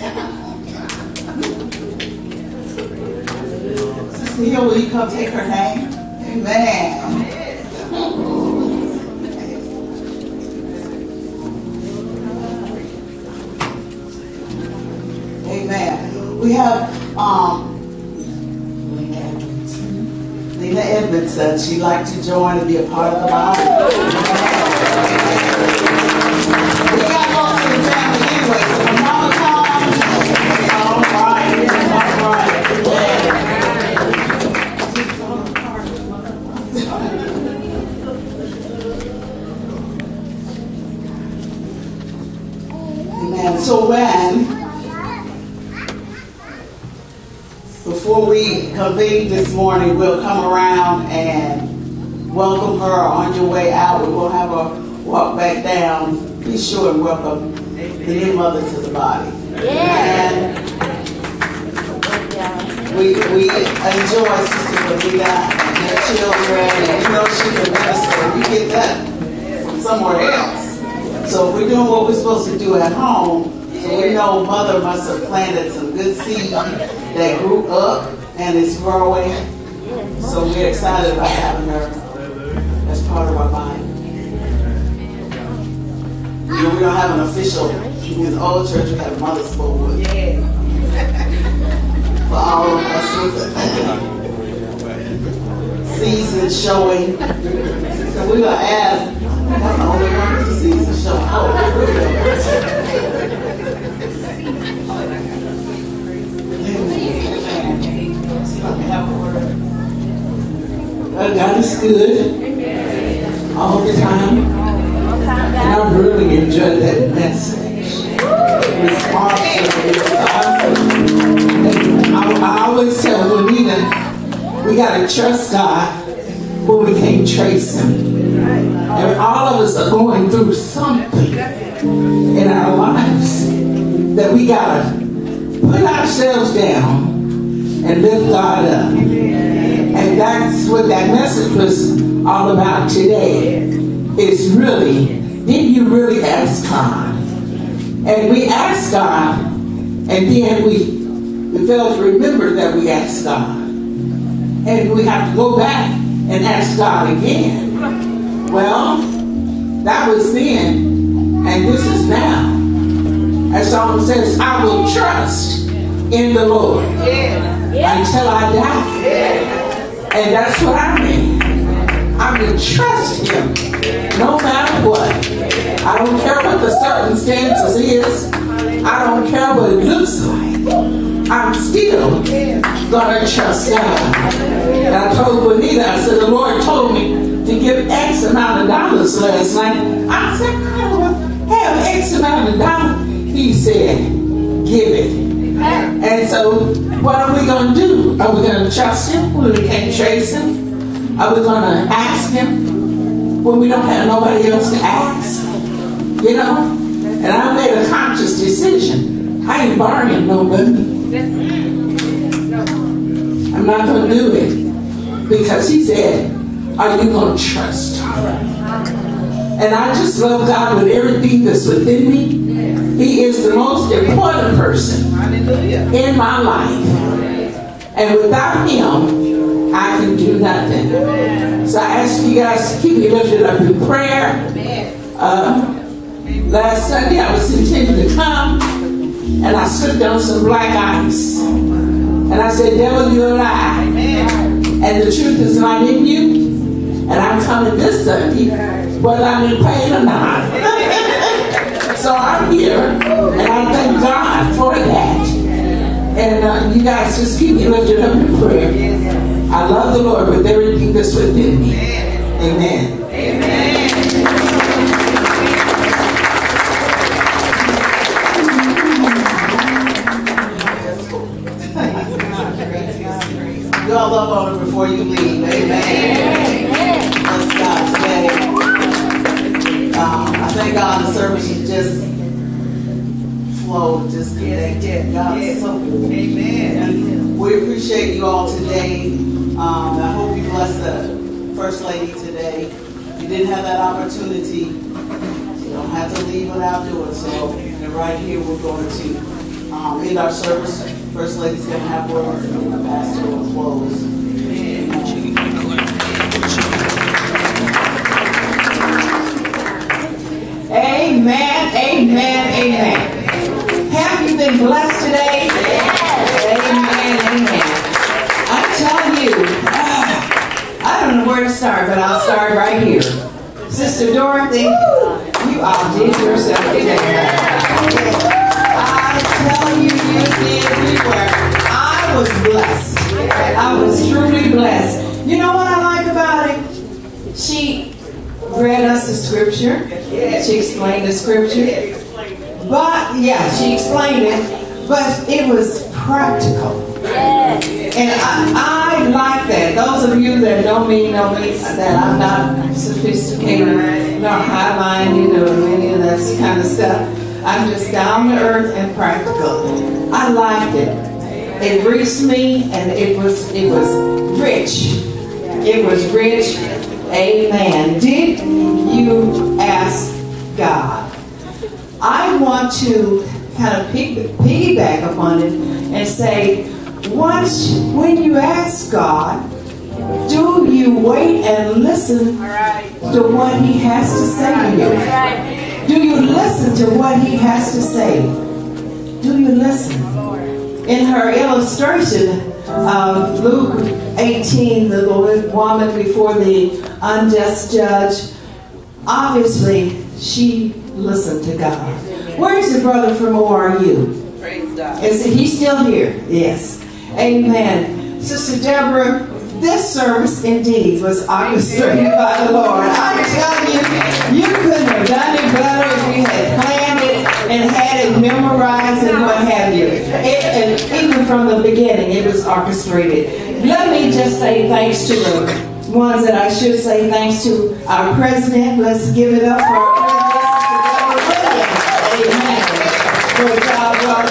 Sister Hill, will you come take her name? Amen. Have um, Lena Edmondson. Lena Edmondson. She'd like to join and be a part of the body. We got most of the family anyway, so when Mama comes, it's all right. It's all right. Yeah. Amen. So we convene this morning, we'll come around and welcome her on your way out. We will have her walk back down. Be sure and welcome the new mother to the body. And we, we enjoy Sister Bonita and their children, and you know she can minister. We get that from somewhere else. So if we're doing what we're supposed to do at home, so we know mother must have planted some good seed that grew up and it's growing. So we're excited about having her as part of our body. You know, we don't have an official, in the old church, we have a mother's board. For all of us season showing. So we're gonna add, that's the only one with the season showing. Oh, God is good all the time. And I really enjoyed that message. It's awesome. It's awesome. And I, I always tell Bonita, we got to trust God when we can't trace Him. And all of us are going through something in our lives that we got to put ourselves down and lift God up. And that's what that message was all about today. Is really, did you really ask God? And we asked God, and then we, we failed to remember that we asked God. And we have to go back and ask God again. Well, that was then, and this is now. As Psalm says, I will trust in the Lord until I die. And that's what I mean. I'm going to trust him no matter what. I don't care what the circumstances is. I don't care what it looks like. I'm still gonna trust God. And I told Bonita, I said, the Lord told me to give X amount of dollars last night. I said, I don't have X amount of dollars. He said, give it. And so, what are we going to do? Are we going to trust him when we can't trace him? Are we going to ask him when we don't have nobody else to ask? You know? And I made a conscious decision. I ain't borrowing nobody. I'm not going to do it. Because he said, Are you going to trust? And I just love God with everything that's within me. He is the most important person in my life. And without him, I can do nothing. So I ask you guys to keep me lifted up in prayer. Uh, last Sunday I was intending to come and I slipped on some black ice. And I said, devil, you're a lie. And the truth is not in you. And I'm coming this Sunday, whether I'm in pain or not. So I'm here, and I thank God for that. And uh, you guys just keep me lifted up in prayer. I love the Lord with everything that's within me. Amen. Amen. You all love on before you leave. Amen. Thank God the service just flowed, just connected. God is so good. Amen. We appreciate you all today. Um, I hope you bless the First Lady today. If you didn't have that opportunity, you don't have to leave without doing so. And right here, we're going to um, end our service. First Lady's going to have words and the pastor will close. Amen, amen, amen. Have you been blessed today? Amen, amen. I tell you, ah, I don't know where to start, but I'll start right here. Sister Dorothy, you outdid yourself today. I tell you, you did. We were. I was blessed. I was truly blessed. You know what I like about it? She read us the scripture. She explained the scripture. But, yeah, she explained it, but it was practical. And I, I like that. Those of you that know me know me that I'm not sophisticated, nor high-minded, or any of that kind of stuff. I'm just down to earth and practical. I liked it. It reached me, and it was it was rich. It was rich. Amen. Did you ask God? I want to kind of piggyback upon it and say, once when you ask God, do you wait and listen to what He has to say to you? Do you listen to what He has to say? Do you listen? In her illustration of Luke 18, the woman before the unjust judge, obviously she listened to God. Where's the brother from ORU? Praise God. Is he still here? Yes. Amen. Sister Deborah, this service indeed was orchestrated by the Lord. I tell you, you couldn't have done it better if you had planned it and had it memorized and what have you. It, and even from the beginning, it was orchestrated. Let me just say thanks to the ones that I should say thanks to our president. Let's give it up for our president. Amen. A job well.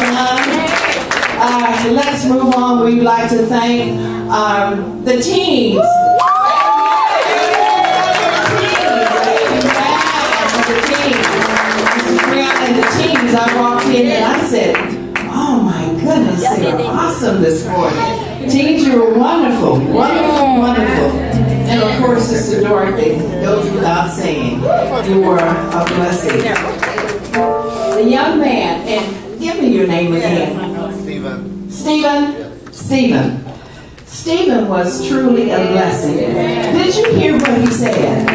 Uh, let's move on. We'd like to thank um, the teams. And the teams, I walked in and I said, Oh my goodness, they were awesome this morning. Teens, you were wonderful, wonderful, wonderful. And of course, Sister Dorothy, goes without saying, you were a blessing. The young man, and give me your name again. Stephen. Stephen? Stephen. Stephen was truly a blessing. Did you hear what he said?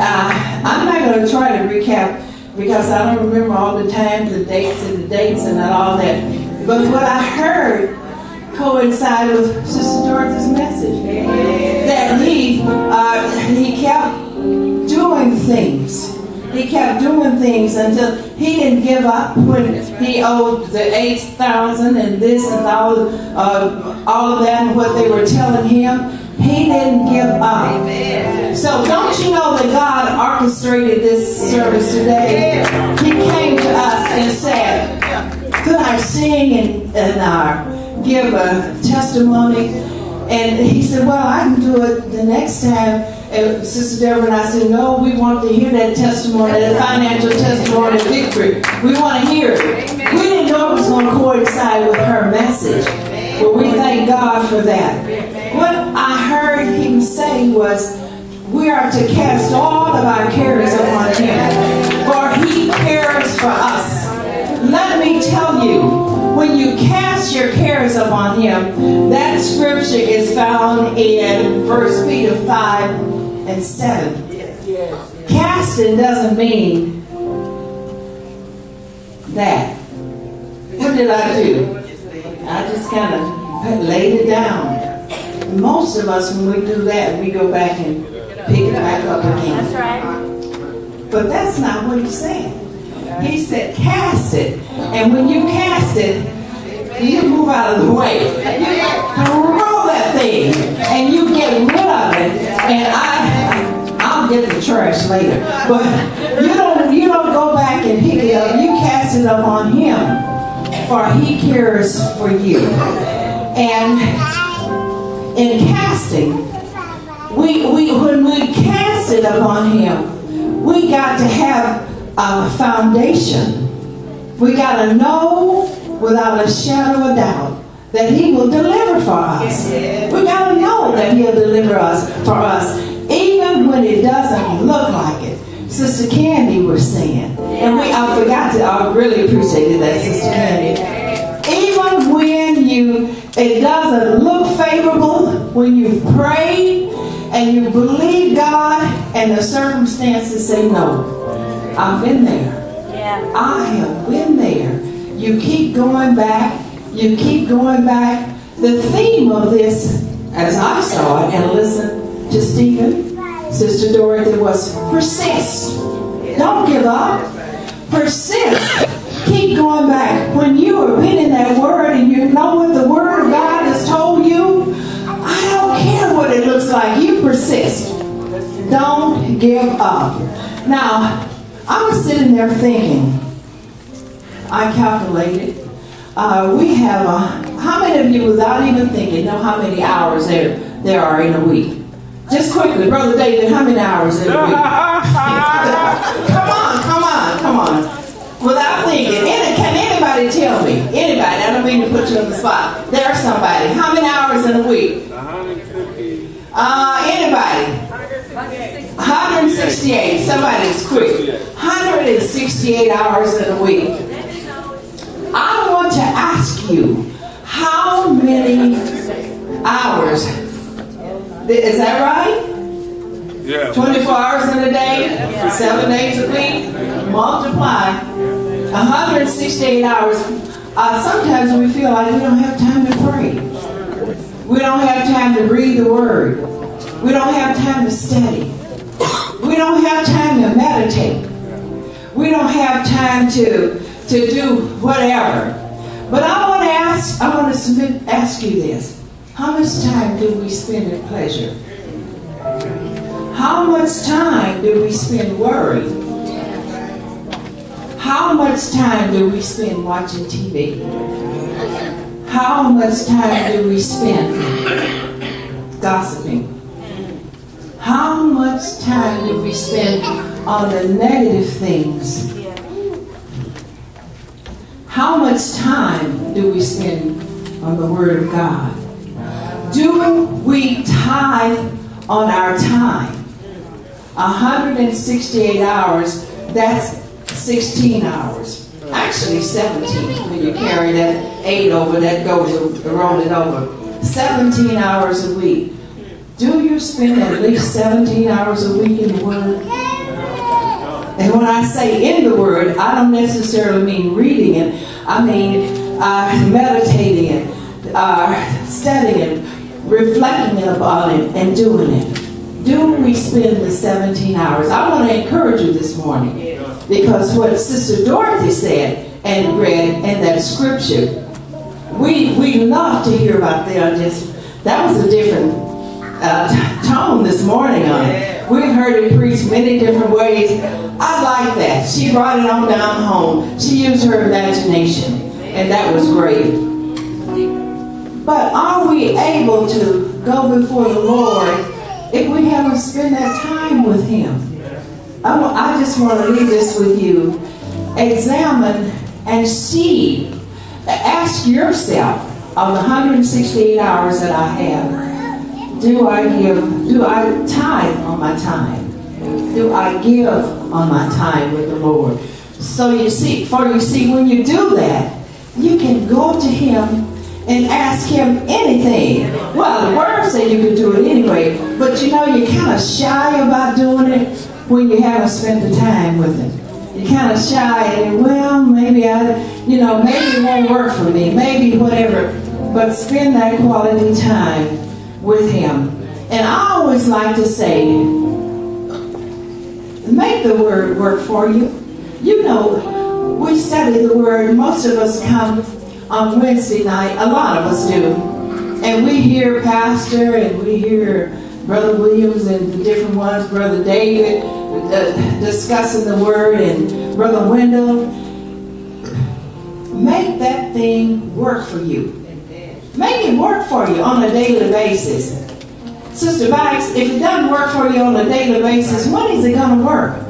Uh, I'm not going to try to recap because I don't remember all the times, the dates, and the dates, and all that. But what I heard coincided with Sister Dorothy's message. That he uh, he kept doing things. He kept doing things until he didn't give up when he owed the eight thousand and this and all uh, all of that and what they were telling him. He didn't give up. So don't you know that God orchestrated this service today? He came to us and said, "Could I sing and, and uh, give a testimony?" And he said, "Well, I can do it the next time." And Sister Deborah and I said, no, we want to hear that testimony, that financial testimony of victory. We want to hear it. We didn't know it was going to coincide with her message. But we thank God for that. What I heard him say was, we are to cast all of our cares upon him, for he cares for us. Let me tell you, when you cast your cares upon him, that scripture is found in 1 Peter 5 and 7. Casting doesn't mean that. What did I do? I just kind of laid it down. most of us, when we do that, we go back and pick it back up again. That's right. But that's not what he's said. He said, cast it. And when you cast it, you move out of the way. You throw that thing and you get rid of it. And I I'll get the trash later. But you don't you don't go back and pick it up. You cast it up on him. For he cares for you. And in casting, we, we when we cast it upon him, we got to have a foundation. We got to know without a shadow of doubt that he will deliver for us. We got to know that he'll deliver us for us, even when it doesn't look like it. Sister Candy was saying, and we I forgot to. I really appreciated that, Sister Candy. Even when you it doesn't look favorable, when you pray and you believe God, and the circumstances say no. I've been there. Yeah. I have been there. You keep going back, you keep going back. The theme of this, as I saw it and listened to Stephen, Sister Dorothy, was persist. Don't give up. Persist. Keep going back. When you have been in that word and you know what the word of God has told you, I don't care what it looks like. You persist. Don't give up. Now, I was sitting there thinking, I calculated, uh, we have, a, how many of you, without even thinking, know how many hours there, there are in a week? Just quickly, Brother David, how many hours in a week? come on, come on, come on. Without thinking, any, can anybody tell me? Anybody, I don't mean to put you on the spot. There's somebody. How many hours in a week? 150. Uh, anybody? 168. Somebody's quick. 168 hours in a week. I want to ask you, how many hours? Is that right? Yeah. 24 hours in a day, seven days a week, multiply 168 hours. Uh, sometimes we feel like we don't have time to pray. We don't have time to read the Word. We don't have time to study. We don't have time to meditate. We don't have time to, to do whatever. But I want to ask, I want to submit, ask you this. How much time do we spend in pleasure? How much time do we spend worrying? How much time do we spend watching TV? How much time do we spend gossiping? How much time do we spend on the negative things? How much time do we spend on the Word of God? Do we tithe on our time? 168 hours, that's 16 hours. Actually 17 when you carry that 8 over, that goes, roll it over. 17 hours a week. Do you spend at least 17 hours a week in the Word? And when I say in the Word, I don't necessarily mean reading it. I mean uh, meditating it, uh, studying it, reflecting upon it, and doing it. Do we spend the 17 hours? I want to encourage you this morning because what Sister Dorothy said and read in that scripture, we we love to hear about that. Just that was a different uh, tone this morning on it. We've heard it preached many different ways. I like that. She brought it on down home. She used her imagination, and that was great. But are we able to go before the Lord if we haven't spent that time with Him? I just want to leave this with you. Examine and see. Ask yourself of the 168 hours that I have, do I give, do I tithe on my time? Do I give on my time with the Lord? So you see, for you see, when you do that, you can go to Him and ask Him anything. Well, the Word said you could do it anyway, but you know, you're kind of shy about doing it when you haven't spent the time with Him. You're kind of shy and, well, maybe I, you know, maybe it won't work for me, maybe whatever. But spend that quality time with Him. And I always like to say, make the Word work for you. You know, we study the Word. Most of us come on Wednesday night. A lot of us do. And we hear Pastor and we hear Brother Williams and the different ones, Brother David uh, discussing the Word and Brother Wendell. Make that thing work for you. Make it work for you on a daily basis. Sister Banks, if it doesn't work for you on a daily basis, when is it going to work?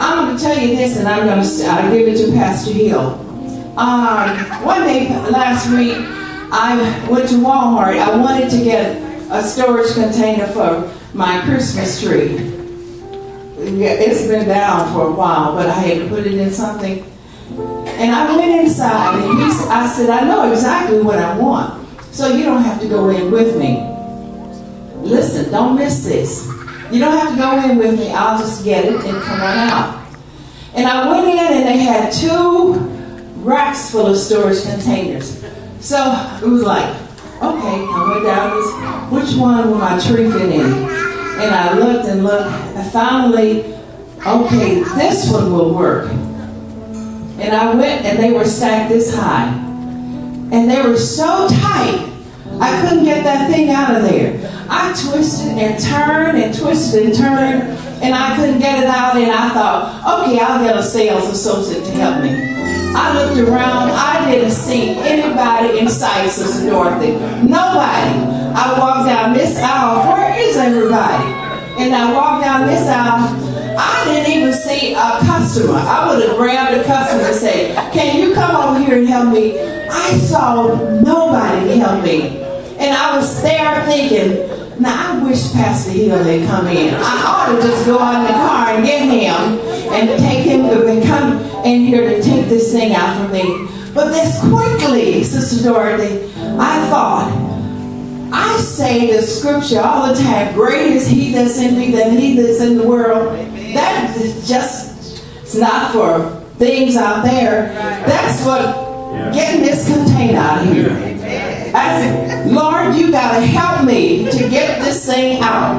I'm going to tell you this, and I'm going to I'll give it to Pastor Hill. Um, one day last week, I went to Walmart. I wanted to get a storage container for my Christmas tree. It's been down for a while, but I had to put it in something. And I went inside, and I said, I know exactly what I want, so you don't have to go in with me. Listen, don't miss this. You don't have to go in with me. I'll just get it and come on out. And I went in and they had two racks full of storage containers. So it was like, okay, I went down this, which one will my tree fit in? And I looked and looked, and finally, okay, this one will work. And I went and they were stacked this high. And they were so tight, I couldn't get that thing out of there. I twisted and turned and twisted and turned, and I couldn't get it out. And I thought, okay, I'll get a sales associate to help me. I looked around, I didn't see anybody in sight, Sister Dorothy. Nobody. I walked down this aisle, where is everybody? And I walked down this aisle, I didn't even see a customer. I would have grabbed a customer and said, Can you come over here and help me? I saw nobody to help me. And I was there thinking, now I wish Pastor Hill had come in. I ought to just go out in the car and get him and take him and come in here to take this thing out for me. But this quickly, Sister Dorothy, I thought, I say the scripture all the time, great is he that's in me than he that's in the world. That is just, it's not for things out there. That's what getting this container out of here. I said, Lord, you got to help me to get this thing out.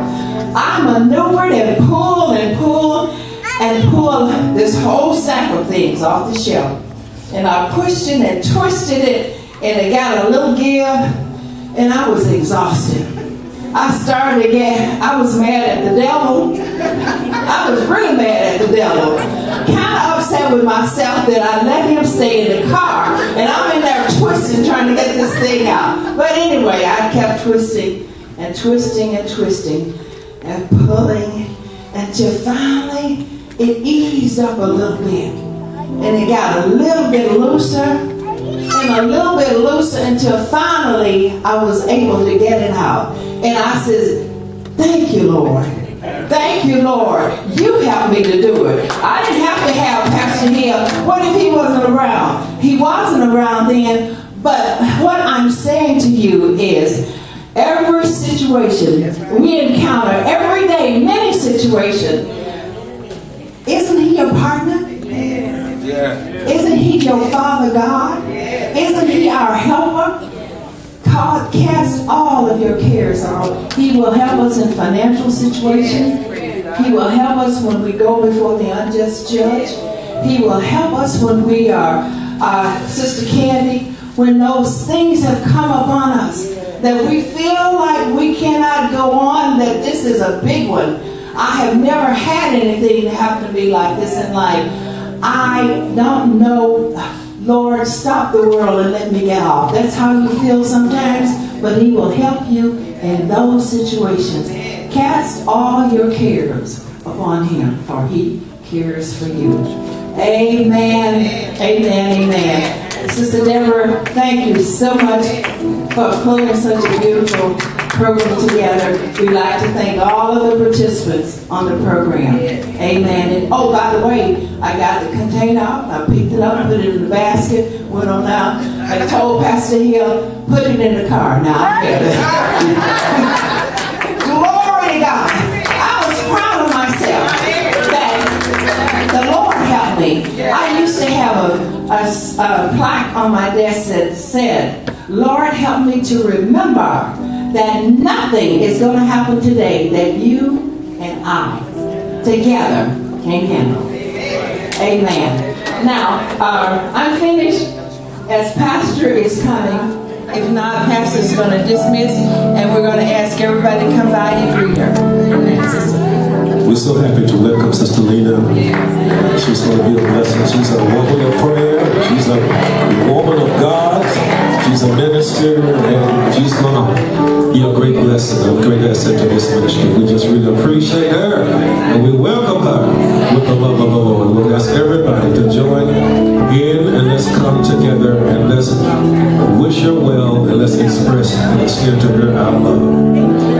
I maneuvered and pulled and pulled and pulled this whole sack of things off the shelf. And I pushed it and twisted it, and it got a little give, and I was exhausted. I started again. I was mad at the devil. I was really mad at the devil. Kind of upset with myself that I let him stay in the car. And I'm in there twisting, trying to get this thing out. But anyway, I kept twisting and twisting and twisting and pulling until finally it eased up a little bit. And it got a little bit looser and a little bit looser until finally I was able to get it out. And I says, Thank you, Lord. Thank you, Lord. You helped me to do it. I didn't have to have Pastor Hill. What if he wasn't around? He wasn't around then. But what I'm saying to you is every situation we encounter every day, many situations, isn't he your partner? Yeah. Isn't he your Father God? Isn't he our helper? God cast all of your cares on. He will help us in financial situations. He will help us when we go before the unjust judge. He will help us when we are, uh, Sister Candy, when those things have come upon us that we feel like we cannot go on, that this is a big one. I have never had anything happen to me like this in life. I don't know. Lord, stop the world and let me get off. That's how you feel sometimes, but He will help you in those situations. Cast all your cares upon Him, for He cares for you. Amen. Amen. Amen. Sister Deborah, thank you so much for putting such a beautiful program together. We'd like to thank all of the participants on the program. Amen. And oh, by the way, I got the container out. I picked it up, put it in the basket, went on out. I told Pastor Hill, put it in the car. Now I have it. Glory to God. I was proud of myself that the Lord helped me. I used to have a, a, a plaque on my desk that said, Lord, help me to remember that nothing is going to happen today that you and I together can handle. Amen. Now, uh, I'm finished as Pastor is coming. If not, Pastor's going to dismiss, and we're going to ask everybody to come by and greet her. We're so happy to welcome Sister Lena. She's going to be a blessing. She's a woman of prayer. She's a woman of God. She's a minister, and she's going to be a great blessing, a great asset to this ministry. We just really appreciate her, and we welcome her with the love of the Lord. We'll ask everybody to join in, and let's come together, and let's wish her well, and let's express and extend to her our love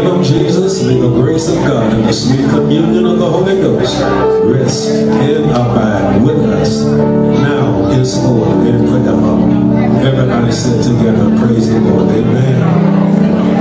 name of Jesus, may the grace of God and the sweet communion of the Holy Ghost rest and abide with us now, henceforth, and forever. Everybody said together, praise the Lord. Amen.